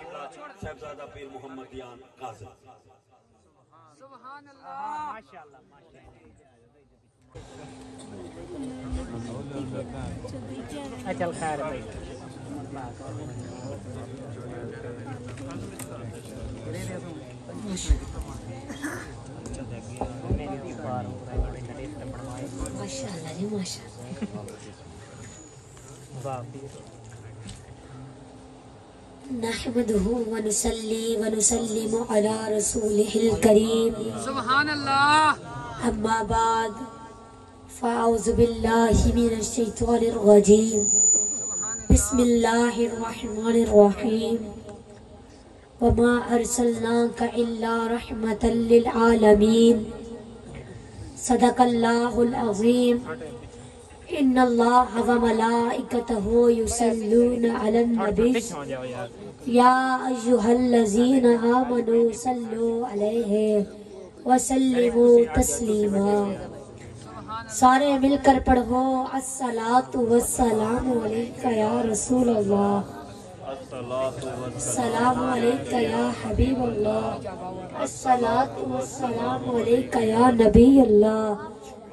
किबला साहबजादा पीर मोहम्मद यान काजी चल खैर भाई। माशाल्लाह जी माशाल्लाह। वाह नहमदुहु व नुसल्ली व नुसल्लिमु अला रसूलिहिल करीम सुभान अल्लाह अम्मा बाद फ़ाउज़ु बिल्लाहि मिनश शैतानिर रजीम बिस्मिल्लाहिर रहमानिर रहीम वमा अरसलनाका इल्ला रहमतल लिल आलमीन सदकल्लाहुल अज़ीम इन्नल्लाह व मलाइकतहु युसल्लूना अलन नबी या अय्युहल्लज़ीना आमनू सल्लु अलैहि वसल्लिमु तस्लीमा सारे मिलकर पढ़ो, अस्सलातु वस्सलामु अलैका या रसूल अल्लाह सलामु अलैका या हबीब अल्लाह अस्सलातु वस्सलामु अलैका या नबी अल्लाह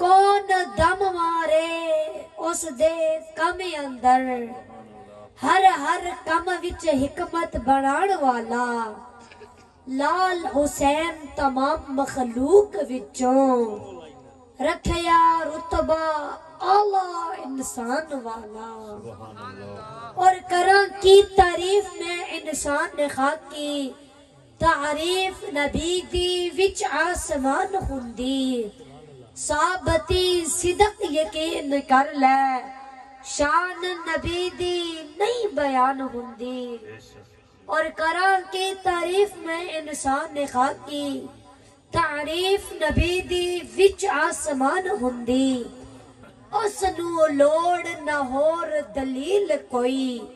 ਵਾਲਾ ਕੌਣ ਦਮ ਮਾਰੇ ਉਸ ਦੇ ਕੰਮ ਅੰਦਰ ਹਰ ਹਰ ਕੰਮ ਵਿੱਚ ਹਕਮਤ ਬਣਾਉਣ ਵਾਲਾ ਲਾਲ ਹੁਸੈਨ तमाम ਮਖਲੂਕ ਵਿੱਚੋਂ रखया रुतबा आला इंसान वाला और करा की तारीफ में इंसान ने खा की तारीफ नबी दी विच आसमान हुंदी साबती सिदक यकीन कर ले। शान नबी दी नहीं बयान हुंदी। और करा के तारीफ़ में इंसान ने खा की तारीफ़ नबी दी विच आसमान हुंदी। उस लोड़ न होर दलील कोई।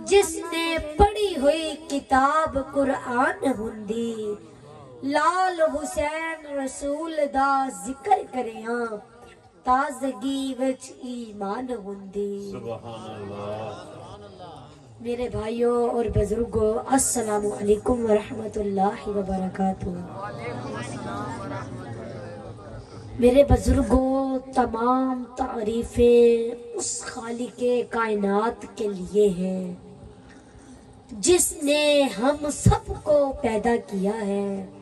जिसने पढ़ी हुई किताब कुरान हुंदी। लाल हुसैन रसूल दा ज़िक्र करें ताजगी विच ईमान हुंदी। सुभान अल्लाह मेरे भाइयों और बुजुर्गो अस्सलाम वालेकुम व रहमतुल्लाहि व बरकातहू मेरे बुजुर्गो तमाम तारीफें उस खाली के कायनात के लिए हैं जिसने हम सबको पैदा किया है।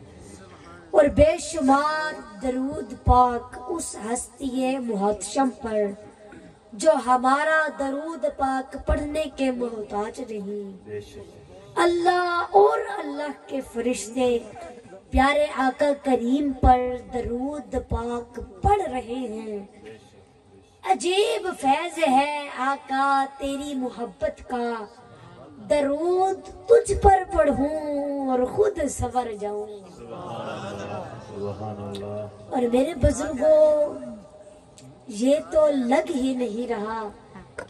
और बेशुमार दरूद पाक उस हस्ती मुहतशम पर जो हमारा दरूद पाक पढ़ने के मोहताज नहीं। अल्लाह और अल्लाह के फरिश्ते प्यारे आका करीम पर दरूद पाक पढ़ रहे हैं। अजीब फैज है आका तेरी मोहब्बत का। दरूद तुझ पर पढ़ूं और खुद सवर जाऊँ और मेरे बुज़ुर्गों ये तो लग ही नहीं रहा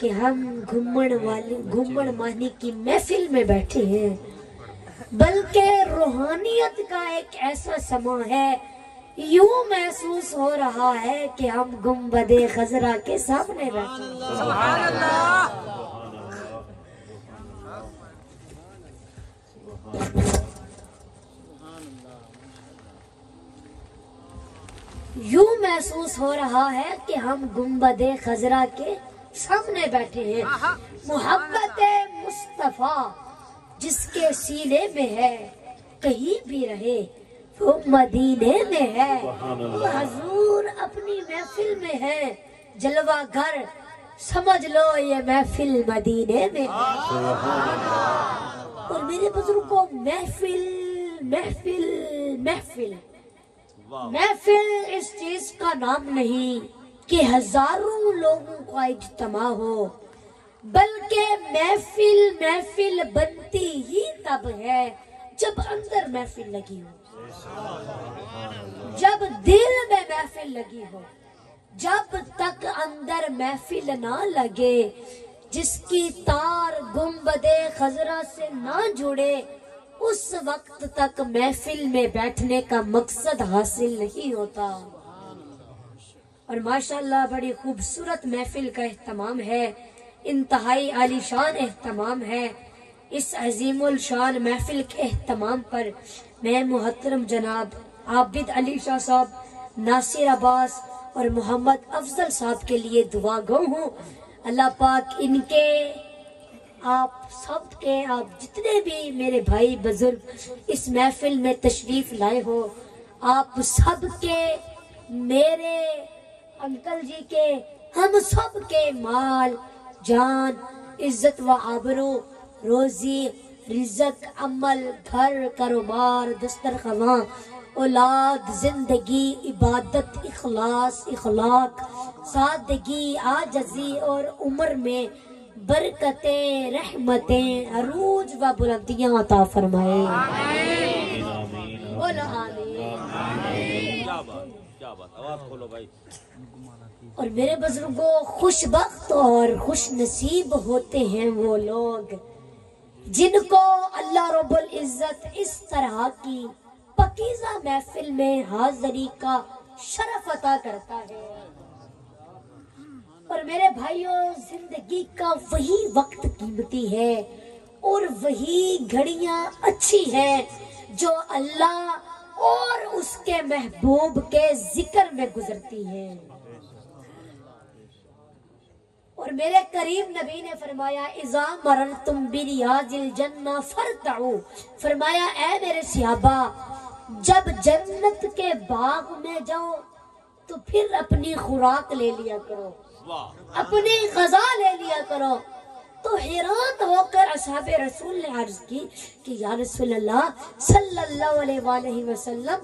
कि हम घूमण वाली घूमण मानी की महफिल में बैठे हैं। बल्कि रूहानियत का एक ऐसा समा है यूँ महसूस हो रहा है कि हम गुम्बदे खजरा के सामने बैठे यूँ महसूस हो रहा है कि हम गुम्बदे खजरा के सामने बैठे हैं। मोहब्बत मुस्तफ़ा जिसके सीने में है कहीं भी रहे वो मदीने में है। वो हजूर अपनी महफिल में है। जलवा घर समझ लो ये महफिल मदीने में है। और मेरे बुज़ुर्ग को महफिल महफिल महफिल। महफिल इस चीज़ का नाम नहीं कि हज़ारों लोगों का इज्तमा हो, बल्कि महफिल महफिल बनती ही तब है जब अंदर महफिल लगी हो। जब दिल में महफिल लगी हो, जब तक अंदर महफिल ना लगे, जिसकी तार गुम्बदे खजरा से ना जुड़े उस वक्त तक महफिल में बैठने का मकसद हासिल नहीं होता। और माशाल्लाह, बड़ी खूबसूरत महफिल का एहतमाम है। इंतहाई आलीशान एहतमाम है। इस अजीमुल शान महफिल के एहतमाम पर मैं मुहतरम जनाब आबिद अली शाह साहब, नासिर अब्बास और मोहम्मद अफजल साहब के लिए दुआ गो हूँ। अल्लाह पाक इनके आप सब के, आप जितने भी मेरे भाई बुज़ुर्ग इस महफिल में तशरीफ़ लाए हो, आप सब के, मेरे अंकल जी के, हम सब के माल, जान, इज़्ज़त व आबरू, रोजी रिजक अमल, घर, कारोबार, दस्तरखाना, औलाद, ज़िंदगी, इबादत, इखलास, इखलाक, सादगी, आजजी और उम्र में बरकतें, रहमतें अरूज व बुलंदियाँ अता फरमाए। और मेरे बुज़ुर्गों खुशबख्त और खुश नसीब होते हैं वो लोग, जिनको अल्लाह रब्बुल इज़्ज़त इस तरह की पकीजा महफिल में हाजिरी का शरफ अता करता है। और मेरे भाइयों, ज़िंदगी का वही वक्त कीमती है और वही घड़िया अच्छी है जो अल्लाह और उसके महबूब के ज़िक्र में गुजरती है। और मेरे करीम नबी ने फरमाया, इजा मरल तुम जन्ना फरताऊ फरमाया, ए मेरे सियाबा, जब जन्नत के बाग में जाओ तो फिर अपनी खुराक ले लिया करो। अपनी गजा ले लिया करो। तो हैरान होकर असहाब रसूल ने अर्ज़ की कि या रसूल अल्लाह सल्लल्लाहु अलैहि वसल्लम,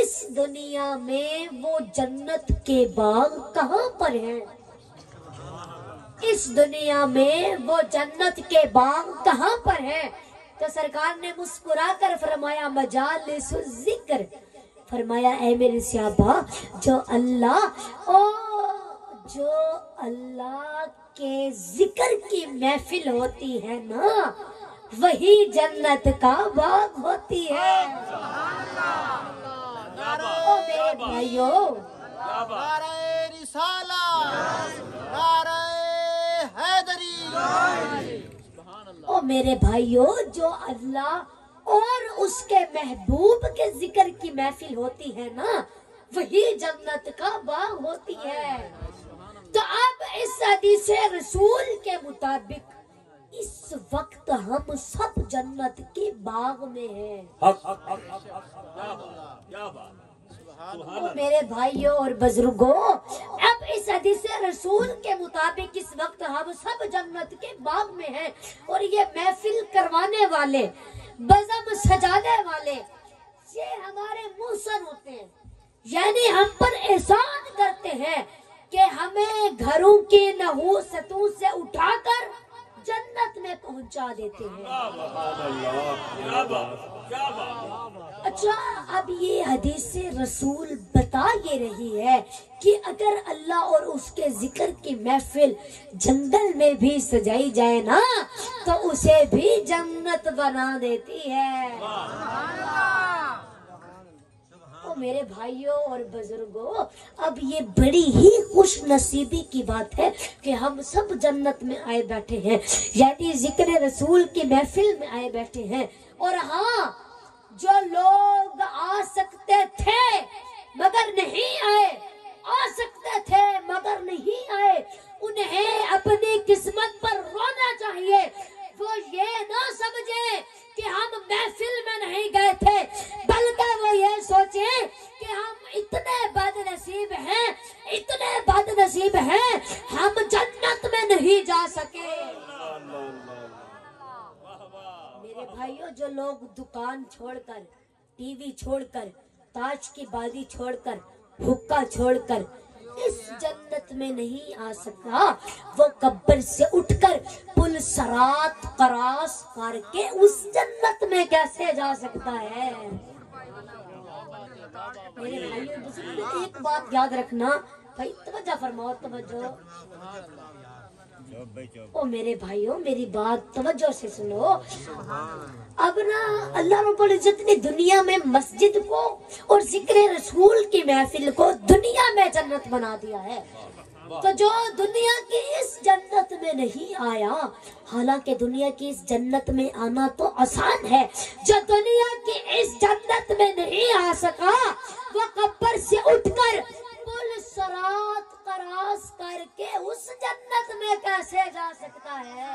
इस दुनिया में वो जन्नत के बाग कहाँ पर हैं? इस दुनिया में वो जन्नत के बाग कहाँ पर हैं? तो सरकार ने मुस्कुरा कर फरमाया मजाल ज़िक्र फरमाया ए मेरे सियाबा, जो अल्लाह ओ जो अल्लाह के ज़िक्र की महफिल होती है ना, वही जन्नत का बाग होती है। ओ मेरे भाइयों, ओ मेरे भाइयों, जो अल्लाह और उसके महबूब के ज़िक्र की महफिल होती है ना, वही जन्नत का बाग होती है। तो अब इस हदीस रसूल के मुताबिक इस वक्त हम सब जन्नत के बाग में हैं। ओ मेरे भाइयों और बुज़ुर्गों अब इस हदीस रसूल के मुताबिक इस वक्त हम सब जन्नत के बाग में हैं और ये महफिल करवाने वाले बजम सजाने वाले ये हमारे मुहसन होते हैं। यानी हम पर एहसान करते हैं कि हमें घरों के नहूसतों से उठाकर जन्नत में पहुँचा देते हैं। क्या बात क्या बात अच्छा अब ये हदीस से रसूल बता ये रही है कि अगर अल्लाह और उसके ज़िक्र की महफिल जंगल में भी सजाई जाए ना तो उसे भी जन्नत बना देती है। मेरे भाइयों और बुज़ुर्गों, अब ये बड़ी ही खुश नसीबी की बात है कि हम सब जन्नत में आए बैठे हैं। यानी ज़िक्र रसूल की महफिल में आए बैठे हैं। और हाँ जो लोग आ सकते थे, मगर नहीं आए, आ सकते थे, मगर नहीं आए, उन्हें अपनी किस्मत पर रोना चाहिए। वो ये ना समझे कि हम महफिल में नहीं गए थे, बल्कि वो ये सोचे कि हम इतने बदनसीब हैं, इतने बदनसीब हैं, हम जन्नत में नहीं जा सके। मेरे भाइयों, जो लोग दुकान छोड़कर, टीवी छोड़कर, ताश की बाजी छोड़कर, हुक्का छोड़कर इस जन्नत में नहीं आ सका वो कब्र से उठकर पुल सरात करास करके उस जन्नत में कैसे जा सकता है? मेरे भाइयों एक बात याद रखना। भाई, तवज्जो फरमाओ, तवज्जो। ओ मेरे भाइयों, मेरी बात तवज्जो से सुनो। अब ना अल्लाह रब्बुल इज़्ज़त ने दुनिया में मस्जिद को और ज़िक्र रसूल की महफिल को दुनिया में जन्नत बना दिया है। तो जो दुनिया की इस जन्नत में नहीं आया, हालाँकि दुनिया की इस जन्नत में आना तो आसान है। जो दुनिया की इस जन्नत में नहीं आ सका, वो कब्र से उठकर पुल सरात करास करके उस जन्नत में कैसे जा सकता है?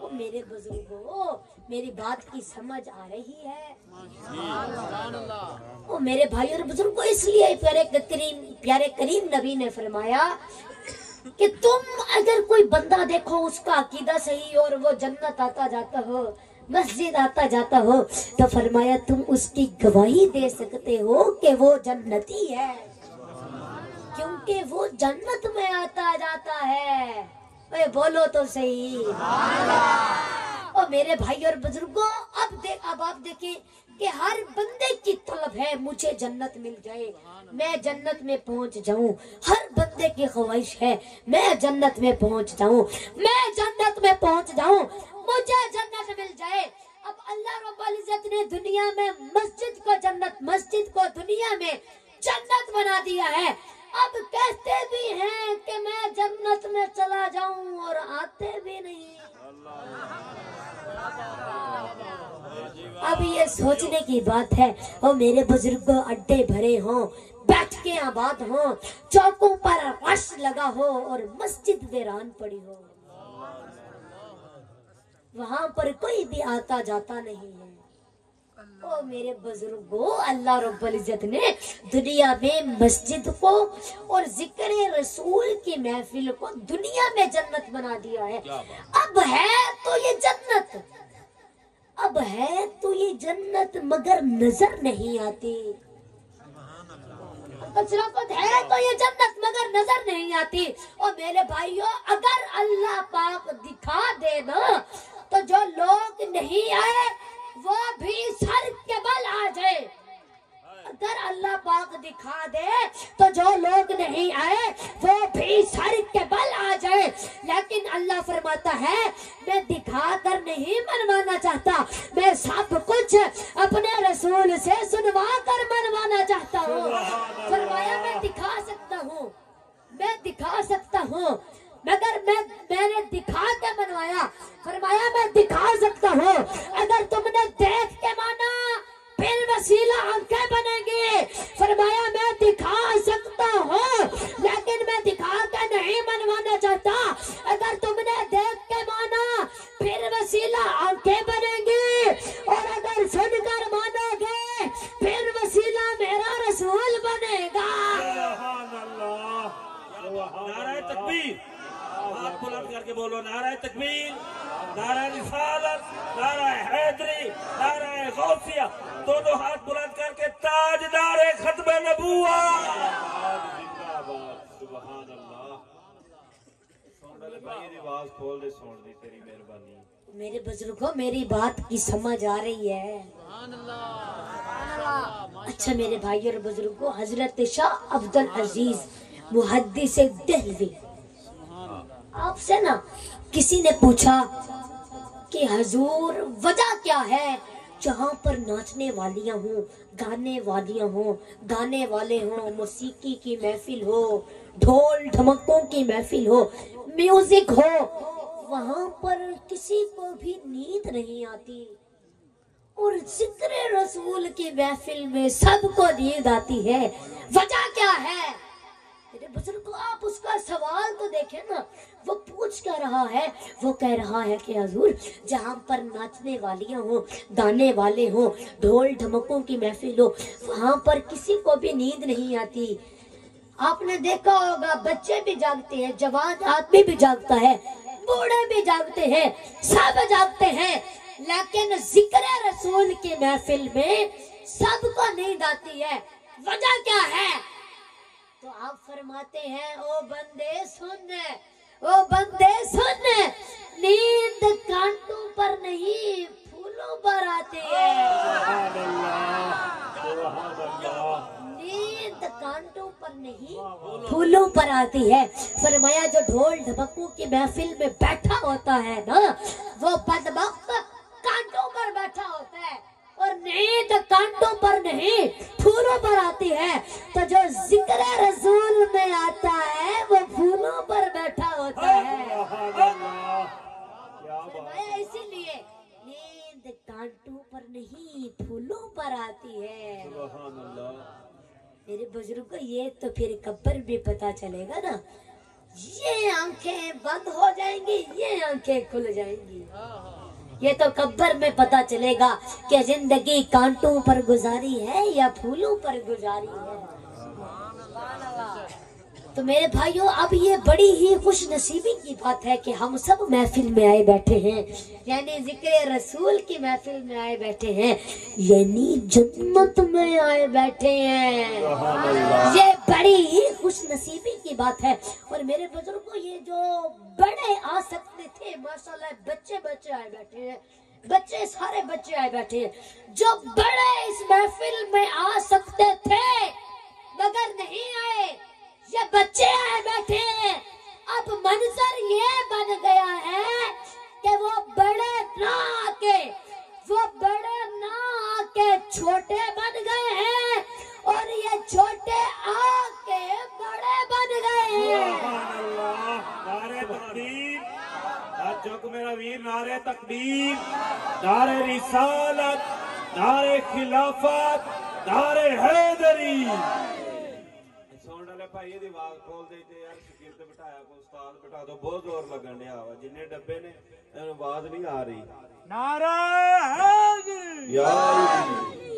ओ मेरे बुज़ुर्गों, मेरी बात की समझ आ रही है। ओ मेरे भाई और बुज़ुर्गों, इसलिए प्यारे करीम प्यारे करीम नबी ने फरमाया कि तुम अगर कोई बंदा देखो, उसका अकीदा सही और वो जन्नत आता जाता हो मस्जिद आता जाता हो तो फरमाया, तुम उसकी गवाही दे सकते हो कि वो जन्नती है? क्योंकि वो जन्नत में आता जाता है। अरे, बोलो तो सही। और मेरे भाई और बुज़ुर्गों, अब देख अब आप देखिए कि हर बंदे की तलब है, मुझे जन्नत मिल जाए, मैं जन्नत में पहुँच जाऊँ। हर बंदे की ख्वाहिश है, मैं जन्नत में पहुँच जाऊँ, मैं जन्नत में पहुँच जाऊँ। मुझे जन्नत मिल जाए। अब अल्लाह रब्बुल इज़्ज़त ने दुनिया में मस्जिद को जन्नत, मस्जिद को दुनिया में जन्नत बना दिया है। अब कहते भी हैं कि मैं जन्नत में चला जाऊँ और आते भी नहीं। अब ये सोचने की बात है, ओ मेरे बुज़ुर्ग, अड्डे भरे हों, बैठ के आबाद हों, चौकों पर रश लगा हो और मस्जिद वीरान पड़ी हो। वहाँ पर कोई भी आता जाता नहीं है। ओ मेरे बुजुर्गो अल्लाह रब्बुल इज़्ज़त ने दुनिया में मस्जिद को और ज़िक्र रसूल की महफिल को दुनिया में जन्नत बना दिया है। अब है तो ये जन्नत। अब है तो ये जन्नत मगर नज़र नहीं आती। अशरफत है तो ये जन्नत मगर नज़र नहीं आती। और मेरे भाइयों अगर अल्लाह पाक दिखा दे ना तो जो लोग नहीं आए वो भी सर के बल आ जाए। अगर अल्लाह पाक दिखा दे तो जो लोग नहीं आए वो भी सर के बल आ जाए। लेकिन अल्लाह फरमाता है मैं दिखा कर नहीं मनवाना चाहता। मैं सब कुछ अपने रसूल से सुनवा कर मनवाना चाहता हूँ। फरमाया मैं दिखा सकता हूँ। मैं दिखा सकता हूँ। मगर मैं, मैंने दिखा के बनवाया, फरमाया मैं दिखा सकता हूँ। अगर तुमने देख के माना, फिर वसीला आँखें बनेंगे। फरमाया मैं दिखा सकता हूँ, लेकिन मैं दिखा के नहीं बनवाना चाहता। अगर तुमने देख के माना, फिर वसीला आँखें बनेंगी और अगर सुनकर मानोगे फिर वसीला मेरा रसूल बनेगा नाराय तकबीर के बोलो नारा तकबीर नारा रिसालत नारा हैदरी नारा गौसिया, दोनों हाथ बुलंद करके ताजदार खत्म नबुआ मेरे बुजुर्गो, मेरी बात की समझ आ रही है। अच्छा मेरे भाई और बुजुर्गो, हज़रत शाह अब्दुल अज़ीज़ मुहदी से दहलवी। आपसे ना किसी ने पूछा कि हजूर, वजह क्या है? जहाँ पर नाचने वालियाँ हों, गाने वालियाँ हों, गाने वाले हों, मौसीकी की महफिल हो, ढोल ढमकों की महफिल हो, म्यूज़िक हो, वहाँ पर किसी को भी नींद नहीं आती। और ज़िक्र रसूल की महफिल में सबको नींद आती है। वजह क्या है? बुज़ुर्ग, आप उसका सवाल तो देखें ना। पूछ क्या रहा है, वो कह रहा है कि हजूर, जहाँ पर नाचने वालियाँ हो, गाने वाले हो, ढोल ढमकों की महफिल हो, वहाँ पर किसी को भी नींद नहीं आती। आपने देखा होगा, बच्चे भी जागते हैं, जवान आदमी भी जागता है, बूढ़े भी जागते हैं, सब जागते हैं, लेकिन ज़िक्र रसूल की महफिल में सबको नींद आती है। वजह क्या है? तो आप फरमाते हैं, ओ बंदे, सुन। ओ बंदे सुन, नींद कांटों पर नहीं, फूलों पर आती है। नींद कांटों पर नहीं, फूलों पर आती है। फरमाया, जो ढोल ढबक्कू की महफिल में बैठा होता है ना, वो बदबख्त कांटों पर बैठा होता है। और नींद कांटों पर नहीं फूलों पर आती है। तो जो ज़िक्र रसूल में आता है वो फूलों पर बैठा होता है इसीलिए नींद कांटों पर नहीं फूलों पर आती है। मेरे बुज़ुर्ग को ये तो फिर कब्र भी पता चलेगा ना। ये आँखें बंद हो जाएँगी ये आँखें खुल जाएँगी। ये तो कब्बर में पता चलेगा कि ज़िंदगी कांटों पर गुजारी है या फूलों पर गुजारी है। तो मेरे भाइयों अब ये बड़ी ही खुश नसीबी की बात है कि हम सब महफिल में आए बैठे हैं। यानी ज़िक्र रसूल की महफिल में आए बैठे हैं। यानी जन्नत में आए बैठे हैं। ये बड़ी ही खुश नसीबी की बात है। और मेरे बुज़ुर्गों ये जो बड़े आ सकते थे माशाल्लाह बच्चे बच्चे आए बैठे हैं। बच्चे सारे बच्चे आए बैठे हैं। जो बड़े इस महफिल में आ सकते थे मगर नहीं आए। ये बच्चे आए बैठे हैं। अब मंजर ये बन गया है कि वो बड़े ना आके वो बड़े ना आके छोटे बन गए हैं और ये छोटे आके बड़े बन गए हैं। चौक मेरा वीर नारे तकबीर नारे रिसालत, नारे खिलाफत, नारे हैदरी। ਭਾਈ ਇਹਦੀ ਆਵਾਜ਼ ਖੋਲ ਦੇ ਤੇ ਯਾਰ ਸ਼ਗਿਰਦ ਬਿਠਾਇਆ ਕੋ ਉਸਤਾਦ ਬਿਠਾ ਦੋ ਬਹੁਤ ਜ਼ੋਰ ਲੱਗਣ ਡਿਆ ਵਾ ਜਿੰਨੇ ਡੱਬੇ ਨੇ ਇਹਨਾਂ ਆਵਾਜ਼ ਨਹੀਂ ਆ ਰਹੀ। ਨਾਰਾ ਯਾਰ